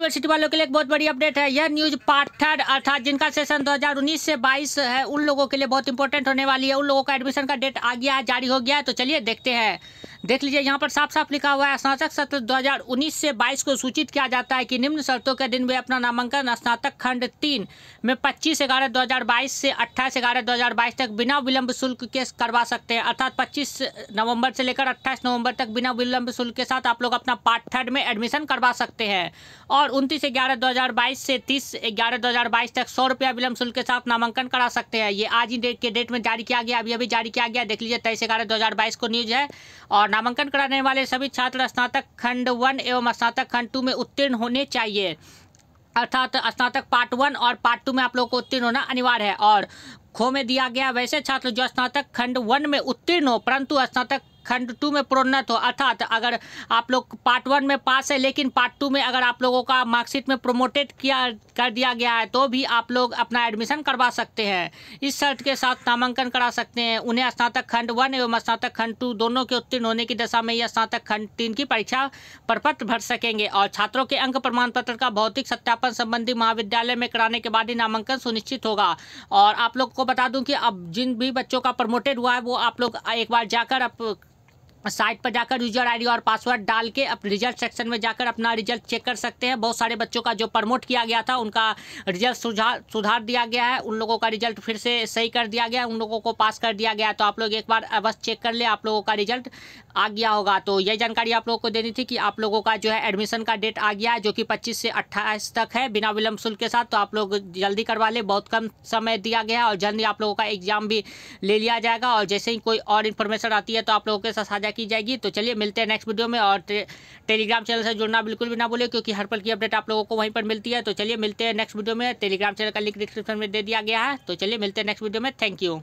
University वालों के लिए एक बहुत बड़ी अपडेट है। यह न्यूज़ पार्ट थर्ड अर्थात जिनका सेशन 2019 से 22 है, उन लोगों के लिए बहुत इंपॉर्टेंट होने वाली है। उन लोगों का एडमिशन का डेट आ गया है जारी हो गया है तो चलिए देखते हैं। देख लीजिए, यहाँ पर साफ़ साफ़ लिखा हुआ है, स्नातक सत्र 2019 से 22 को सूचित किया जाता है कि निम्न शर्तों के दिन वे अपना नामांकन, स्नातक खंड तीन में 25 ग्यारह दो से 28 ग्यारह दो तक बिना विलंब शुल्क के करवा सकते हैं। अर्थात 25 नवंबर से लेकर 28 नवंबर तक बिना विलंब शुल्क के साथ आप लोग अपना पार्ट थर्ड में एडमिशन करवा सकते हैं। और उनतीस ग्यारह दो से तीस ग्यारह दो तक सौ रुपया विलंब शुल्क के साथ नामांकन करा सकते हैं। ये आज ही डेट के डेट में जारी किया गया, अभी अभी जारी किया गया। देख लीजिए, तेईस ग्यारह दो को न्यूज़ है। और नामांकन कराने वाले सभी छात्र स्नातक खंड वन एवं स्नातक खंड टू में उत्तीर्ण होने चाहिए। अर्थात स्नातक पार्ट वन और पार्ट टू में आप लोगों को उत्तीर्ण होना अनिवार्य है। और खो में दिया गया, वैसे छात्र जो स्नातक खंड वन में उत्तीर्ण हो, परंतु स्नातक खंड टू में प्रोन्नत हो अर्थात अगर आप लोग पार्ट वन में पास है, लेकिन पार्ट टू में अगर आप लोगों का मार्कशीट में प्रोमोटेड किया, कर दिया गया है तो भी आप लोग अपना एडमिशन करवा सकते हैं। इस शर्त के साथ नामांकन करा सकते हैं। उन्हें स्नातक खंड वन एवं स्नातक खंड टू दोनों के उत्तीर्ण होने की दशा में यह स्नातक खंड तीन की परीक्षा प्रपत्र भर सकेंगे। और छात्रों के अंक प्रमाण पत्र का भौतिक सत्यापन संबंधी महाविद्यालय में कराने के बाद ही नामांकन सुनिश्चित होगा। और आप लोग को बता दूँ कि अब जिन भी बच्चों का प्रमोटेड हुआ है, वो आप लोग एक बार जाकर साइट पर जाकर यूज़र आईडी और पासवर्ड डाल के अब रिज़ल्ट सेक्शन में जाकर अपना रिज़ल्ट चेक कर सकते हैं। बहुत सारे बच्चों का जो प्रमोट किया गया था, उनका रिज़ल्ट सुधार सुधार दिया गया है। उन लोगों का रिज़ल्ट फिर से सही कर दिया गया उन लोगों को पास कर दिया गया तो आप लोग एक बार बस चेक कर ले। आप लोगों का रिज़ल्ट आ गया होगा। तो यह जानकारी आप लोगों को देनी थी कि आप लोगों का जो है एडमिशन का डेट आ गया है, जो कि पच्चीस से अट्ठाईस तक है, बिना विलम्ब शुल्क के साथ। तो आप लोग जल्दी करवा ले। बहुत कम समय दिया गया है और जल्दी आप लोगों का एग्ज़ाम भी ले लिया जाएगा। और जैसे ही कोई और इन्फॉर्मेशन आती है तो आप लोगों के साथ साझा की जाएगी। तो चलिए मिलते हैं नेक्स्ट वीडियो में और टेलीग्राम चैनल से जुड़ना बिल्कुल भी ना बोले क्योंकि हर पल की अपडेट आप लोगों को वहीं पर मिलती है। तो चलिए मिलते हैं नेक्स्ट वीडियो में। टेलीग्राम चैनल का लिंक डिस्क्रिप्शन में दे दिया गया है। तो चलिए मिलते हैं नेक्स्ट वीडियो में। Thank you